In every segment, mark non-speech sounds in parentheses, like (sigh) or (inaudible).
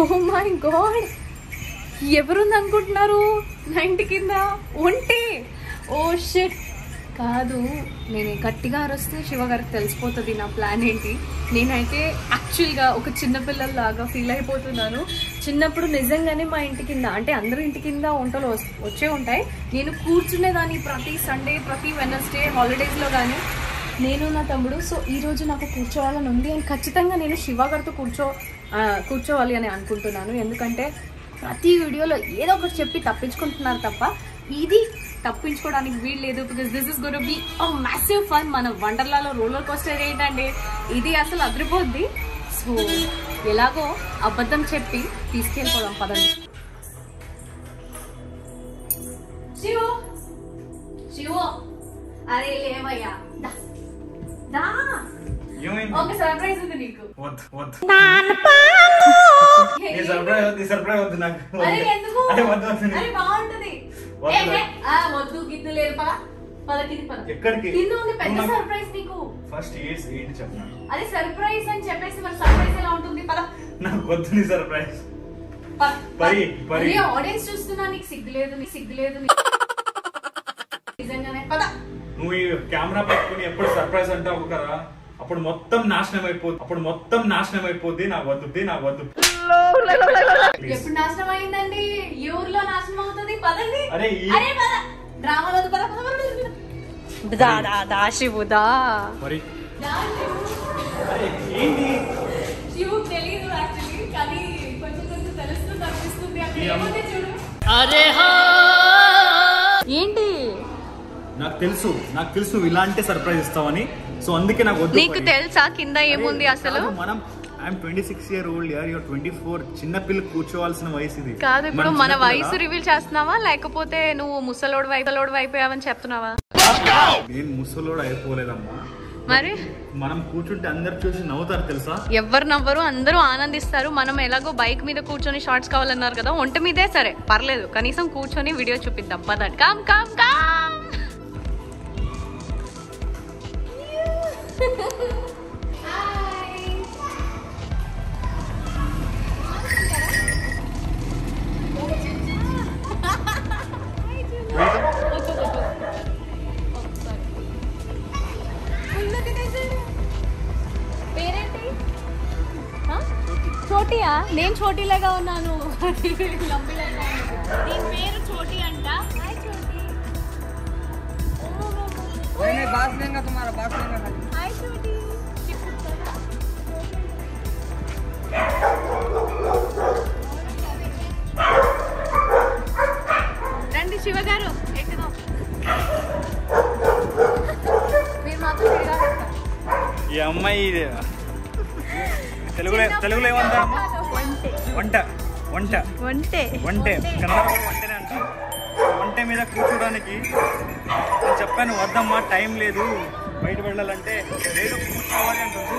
Oh oh my god ఎవరుంది అనుకుంటున్నారు నా ఇంటి కింద ఒంటి. Oh ఓ షెట్ కాదు నేను గట్టిగా అరొస్తే శివగారికి తెలిసిపోతుంది నా ప్లాన్ ఏంటి. నేనైతే యాక్చువల్గా ఒక చిన్నపిల్లల్లాగా ఫీల్ అయిపోతున్నాను. చిన్నప్పుడు నిజంగానే మా ఇంటి కింద అంటే అందరూ ఇంటి కింద వంటలు వచ్చే ఉంటాయి. నేను కూర్చునేదాన్ని ప్రతి సండే ప్రతి వెనస్డే హాలిడేస్లో కానీ నేను నా తమ్ముడు సో ఈరోజు నాకు కూర్చోవాలని ఉంది. అండ్ ఖచ్చితంగా నేను శివగారితో కూర్చో కూర్చోవాలి అని అనుకుంటున్నాను. ఎందుకంటే ప్రతి వీడియోలో ఏదో ఒకటి చెప్పి తప్పించుకుంటున్నారు తప్ప ఇది తప్పించుకోవడానికి వీలు లేదు. Because this is gonna be a massive fun మన వండర్లాలో రోలర్ కోస్టర్ ఏంటండి? ఇది అసలు అదిరిపోద్ది. సో ఎలాగో అబద్ధం చెప్పి తీసుకెళ్ళిపోదాం పదండి. శివ! శివ! అరే లేవయ్యా. దా. దా. ఏమైంది? ఒక సర్ప్రైజ్ ఉంది నీకు. సర్ప్రైజ్ వద్దు ఈ సర్ప్రైజ్ వద్దు నాకు. వద్దు. అరే ఎందుకు? అరే వద్దు వద్దు అరే బాగుంటది. వద్దు. ఏ, ఏ, ఆ, వద్దు గిద్దు లేదు పద. పద కింది పద. ఎక్కడికి? కింద ఉంది పెద్ద నువ్వు నాకు- సర్ప్రైజ్ నీకు. ఫస్ట్ ఏంటి అది సర్ప్రైజ్ అని చెప్పేసి మరి సర్ప్రైజ్ ఎలా ఉంటుంది? పద. నాకు వద్దు నీ సర్ప్రైజ్. పద, పద. పరి, పరి. అరే ఆడియన్స్ చూస్తున్నా నీకు నిజంగానే పద. నువ్వు ఈ కెమెరా పెట్టుకుని ఎప్పుడు సర్ప్రైజ్ అంటావు కదా అప్పుడు మొత్తం నాశనం అయిపోద్ది. అప్పుడు మొత్తం నాశనం అయిపోద్ది. నాకు వద్దు నాకు వద్దు. ఎప్పుడు నాశనం అయిందండి? ఈ ఊర్లో నాశనం అవుతుంది. పదండి. అరే ఈ- అరే పద. డ్రామాలో పద పద పద, పద. దా దా దా శివు దా. మరి? అరే ఏంటి శివు తెలియదు యాక్చువల్లీ కానీ కొంచెం కొంచెం తెలుస్తుంది అనిపిస్తుంది. అక్కడ చూడు? ఏంటి నాకు తెలుసు నాకు తెలుసు నువ్వు ఇలాంటి సర్ప్రైజ్ ఇస్తావని. సో అందుకే నాకు వద్దు నీకు. తెలుసా కింద ఏముంది అసలు? మనం I'm twenty six year old year your twenty four చిన్న పిల్ల కూర్చోవాల్సిన వయసు ఇది. కాదు ఇప్పుడు మనం వయసు పిల్లలా? రివీల్ చేస్తున్నావా? లేకపోతే నువ్వు ముసలోడు వైపులోడు అయిపోయావని చెప్తున్నావా? నేను ముసలోడు అయిపోలేదమ్మా. మరి? మనం కూర్చుంటే అందరు చూసి నవ్వుతారు తెలుసా? ఎవ్వరు నవ్వరు అందరూ ఆనందిస్తారు. మనం ఎలాగో బైక్ మీద కూర్చొని షార్ట్స్ కావాలన్నారు కదా ఒంటి మీదే సరే పర్లేదు. కనీసం కూర్చొని వీడియో చూపిద్దాం. పదండి. కామ్ కామ్ కామ్ చోటియా నేను చోటీలాగా ఉన్నాను లంబిలాగా దీని పేరు नहीं नहीं बात लेंगे तुम्हारा बात लेंगे खाली హాయ్ చోటి రండి శివ గారు ఎక్కుదాం మీరు మాత్రం తిరిగా ఈ అమ్మాయి ఇది తెలుగులో తెలుగులో ఏమంటారమ్మా వంట వంట వంటే వంటే కన్నడలో వంటనే అంటారు వంట మీద కూర్చోడానికి నేను చెప్పాను వద్దమ్మా టైం లేదు. బయట వెళ్ళాలంటే లేదు కూర్చోవాలి అంటుంది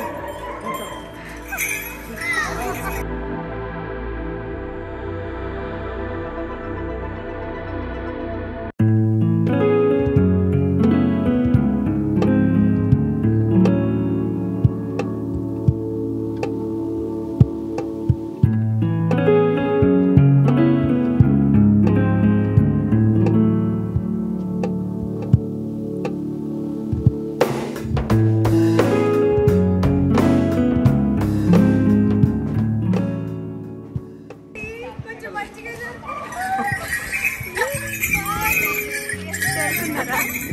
Yeah.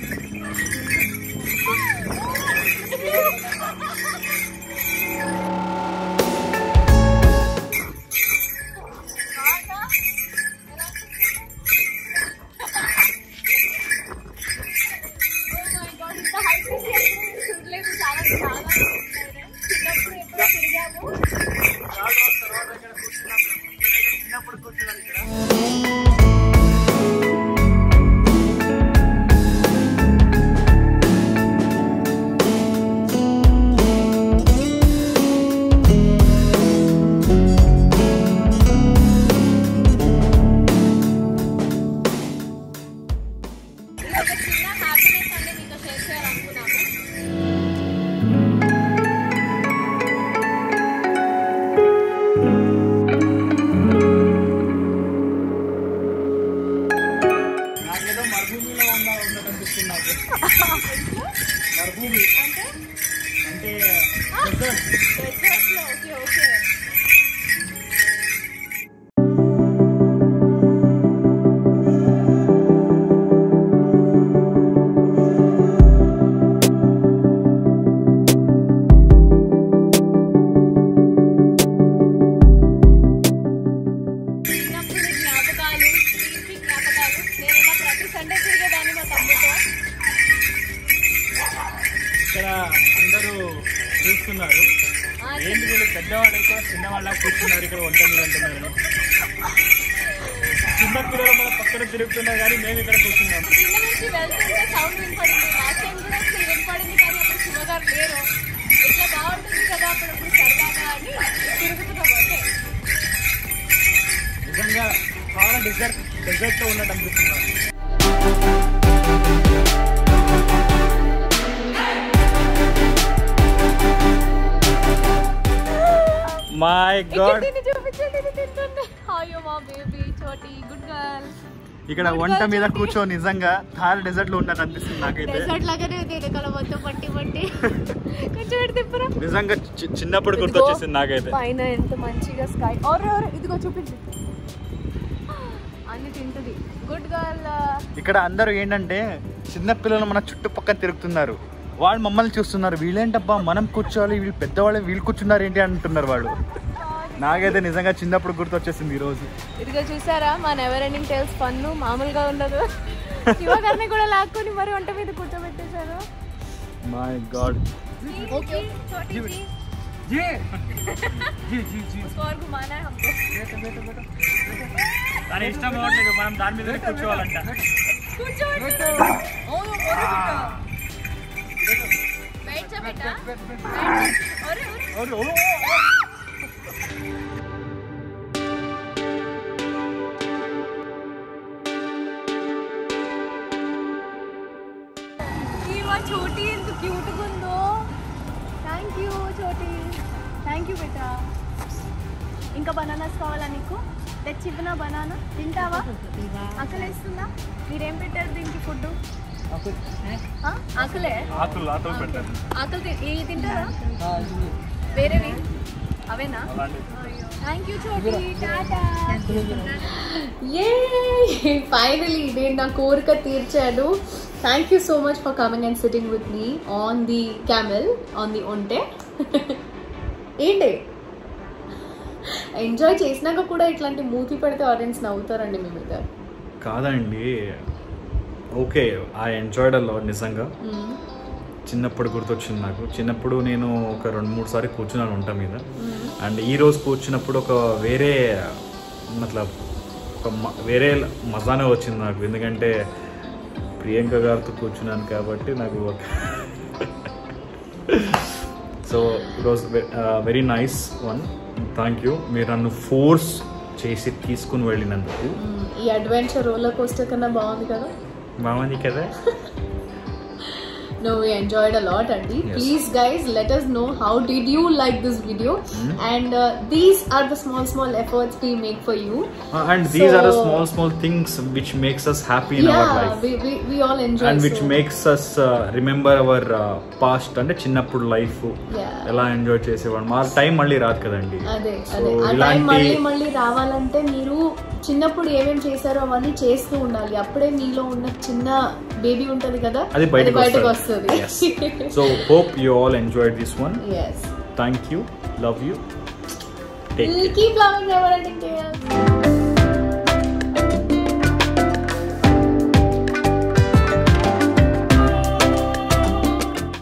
అందరూ చూస్తున్నారు. ఏంటి వీళ్ళు పెద్దవాళ్ళు అయితే చిన్నవాళ్ళ కూర్చున్నారు ఇక్కడ వంట మీద అంటున్నారు. చిన్న పిల్లలు మన పక్కన తిరుగుతున్నారు కానీ మేము ఇక్కడ కూర్చున్నాం. కూడా నిజంగా చాలా డెజర్ట్ డెజర్ట్ ఉన్నట్టు అనిపిస్తున్నారు గుడ్ గర్ల్ ఇక్కడ వంట మీద కూర్చో నిజంగా థార్ డెజర్ట్లో ఉన్నట్టు అనిపిస్తుంది నాకైతే. డెజర్ట్ లాగానే ఉంది వెనకాల మొత్తం పట్టి పట్టి. కొంచెం నిజంగా చిన్నప్పుడు గుర్తొచ్చేసింది నాకైతే. పైన ఎంత మంచిగా స్కై ఇదిగో చూపించు. అన్ని తింటుంది. గుడ్ గర్ల్ ఇక్కడ అందరూ ఏంటంటే చిన్న పిల్లలు మన చుట్టుపక్కల తిరుగుతున్నారు. వాళ్ళు మమ్మల్ని చూస్తున్నారు వీళ్ళేంటబ్బా మనం కూర్చోవాలి వీళ్ళు పెద్దవాళ్ళు వీళ్ళు కూర్చున్నారు ఏంటి అంటున్నారు వాళ్ళు నాకైతే నిజంగా చిన్నప్పుడు గుర్తొచ్చేసింది ఈ రోజు ఇదిగో చూసారా మా నెవర్ ఎండింగ్ టేల్స్ పన్ను మామూలుగా ఉండదు శివగారిని కూడా లాక్కొని మరి వంట మీద కూర్చోబెట్టేశారు మై గాడ్ ఓకే छोटी सी जी जी जी जी उसको और घुमाना है हमको बेटा बेटा बेटा దాని ఇష్టం అవ్వట్లేదు మనం దాని మీద కూర్చోవాలంట కూర్చోబెట్టు ओ बेटा बैठ जा बेटा बैठ बैठ अरे अरे ఇవా చోటి ఎంత క్యూట్గా ఉందో thank you Choti thank you బేటా ఇంకా బనానాస్ కావాలా నీకు తెచ్చి ఇవ్వనా బనానా తింటావా ఆకలేస్తుందా మీరేం పెట్టారు దీనికి ఫుడ్ ఆకలే. ఆకులు? ఆకులు పెట్టారు ఆకలి ఇవి తింటారా? వేరేవి? అవేనా? Thank you Choti Tata A finally నేను నా కోరిక తీర్చాడు. Thank you so much for coming and sitting with me on the camel on the ఒంటే ఏంటి? ఎంజాయ్ చేసినాక కూడా ఇట్లాంటి మూతి పెడితే ఆడియన్స్ నవ్వుతారండి మీ మీద. కాదండి ఓకే ఐ ఎంజాయ్డ్ అలా నిజంగా. చిన్నప్పుడు గుర్తొచ్చింది నాకు. చిన్నప్పుడు నేను ఒక రెండు మూడు సార్లు కూర్చున్నాను వంట మీద. అండ్ ఈ రోజు కూర్చున్నప్పుడు ఒక వేరే మతలబ్ ఒక వేరే మజానే వచ్చింది నాకు. ఎందుకంటే ప్రియాంక గారితో కూర్చున్నాను కాబట్టి నాకు ఒక (laughs) so was very nice one thank you మీరు నన్ను ఫోర్స్ చేసి తీసుకుని వెళ్ళినందుకు. ఈ అడ్వెంచర్ రోలర్ కోస్టర్ కన్నా బాగుంది కదా. బాగుంది కదా No, we enjoyed a lot, Andy. Yes. Please, guys, let us know how did you like this video, Hmm. and uh, these are the small, small efforts we make for you. And these are the So- small small things which makes us happy in our yeah, life we, we, we all enjoy. And which so- makes us remember our past అంటే చిన్నప్పుడు life. ఎలా enjoy చేసేవాడు మా time మళ్ళీ రాదు కదండి అదే So, అదే ఆ టైం మళ్ళీ మళ్ళీ రావాలంటే మీరు చిన్నప్పుడు ఏమేమి చేశారో అవన్నీ చేస్తూ ఉండాలి. అప్పుడే మీలో ఉన్న చిన్న బేబీ ఉంటది కదా అది బయటకు వస్తుంది. So hope you all enjoy this one thank you love you keep loving ever